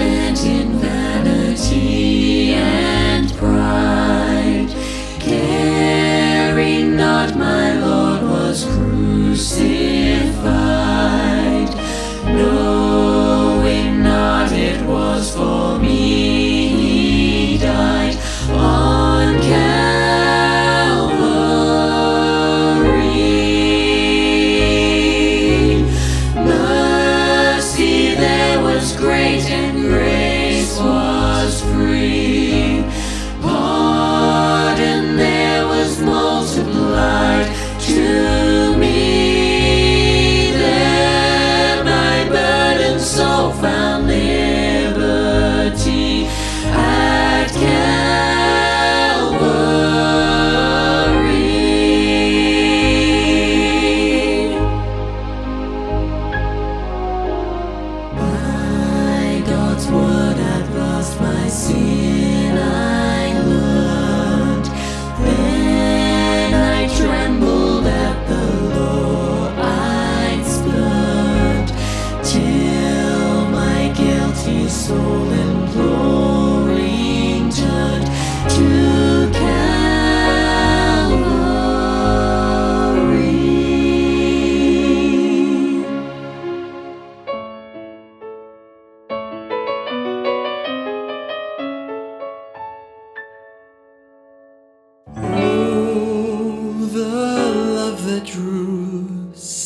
spent in vanity. and grace.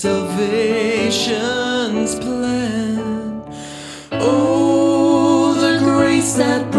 salvation's plan. Oh, the grace that